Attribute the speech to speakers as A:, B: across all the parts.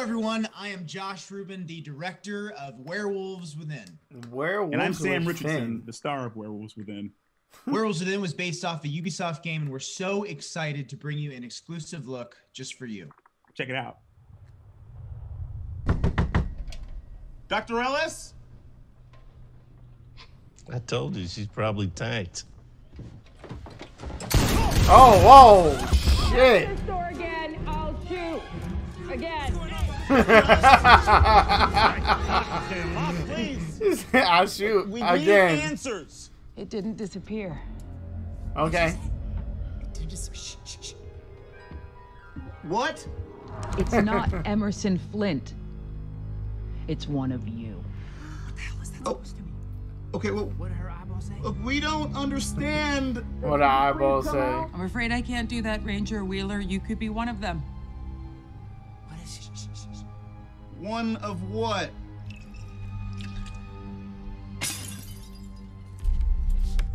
A: I am Josh Ruben, the director of Werewolves Within.
B: Werewolves
C: And I'm Sam
B: Within.
C: Richardson, the star of Werewolves Within.
A: Werewolves Within was based off a Ubisoft game, and we're so excited to bring you an exclusive look just for you.
C: Check it out. Dr. Ellis?
D: I told you she's probably tanked.
B: Oh, whoa, shit.
E: Again. I'll shoot
F: We
B: again.
F: need answers.
E: It didn't disappear.
B: Okay.
F: What?
E: It's not Emerson Flint. It's one of you.
F: Oh. Okay, well, what her eyeballs say? We don't understand.
B: What the eyeballs say.
G: I'm afraid I can't do that, Ranger Wheeler. You could be one of them.
F: What is One of what?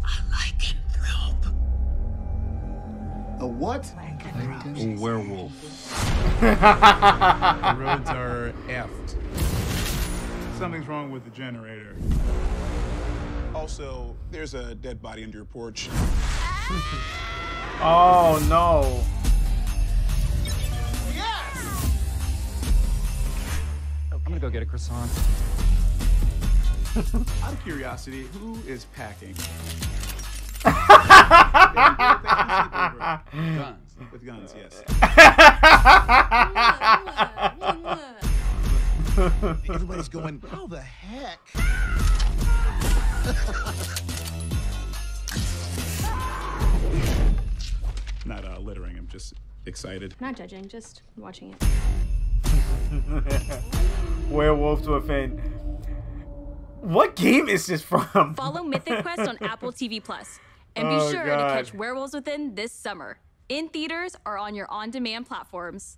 F: I like A what?
D: A werewolf.
C: The roads are effed. Something's wrong with the generator.
H: Also, there's a dead body under your porch.
B: Oh no.
I: I'm gonna go get a croissant.
C: Out of curiosity, who is packing?
I: Guns.
C: With guns, yes.
F: Everybody's going, how the heck?
C: Not uh, littering, I'm just excited.
J: Not judging, just watching it.
B: Werewolves Within. What game is this from?
J: Follow Mythic Quest on Apple TV Plus, and be
B: Oh,
J: sure
B: God.
J: to catch Werewolves Within this summer in theaters or on your on-demand platforms.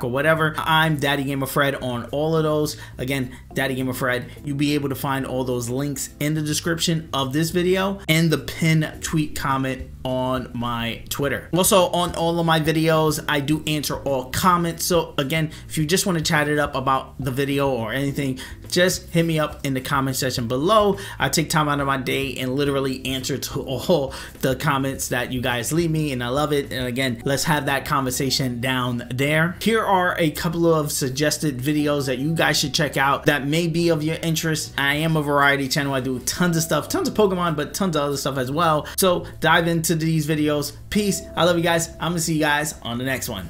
K: or whatever, I'm Daddy Gamer Fred on all of those. Again, Daddy Gamer Fred. You'll be able to find all those links in the description of this video and the pin tweet comment on my Twitter. Also, on all of my videos, I do answer all comments. So again, if you just want to chat it up about the video or anything, just hit me up in the comment section below. I take time out of my day and literally answer to all the comments that you guys leave me, and I love it. And again, let's have that conversation down there. Here are a couple of suggested videos that you guys should check out that may be of your interest. I am a variety channel. I do tons of stuff, tons of Pokemon, but tons of other stuff as well. So dive into these videos. Peace. I love you guys. I'm gonna see you guys on the next one.